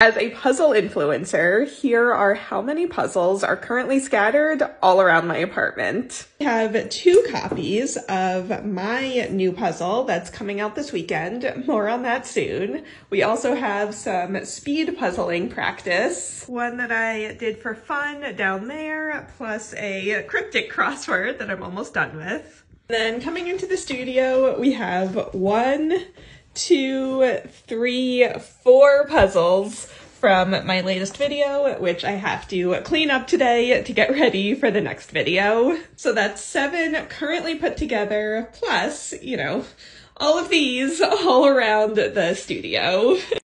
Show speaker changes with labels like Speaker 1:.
Speaker 1: As a puzzle influencer, here are how many puzzles are currently scattered all around my apartment. I have two copies of my new puzzle that's coming out this weekend. More on that soon. We also have some speed puzzling practice. One that I did for fun down there, plus a cryptic crossword that I'm almost done with. Then coming into the studio, we have one, two, three, four puzzles from my latest video, which I have to clean up today to get ready for the next video. So that's seven currently put together, plus, you know, all of these all around the studio.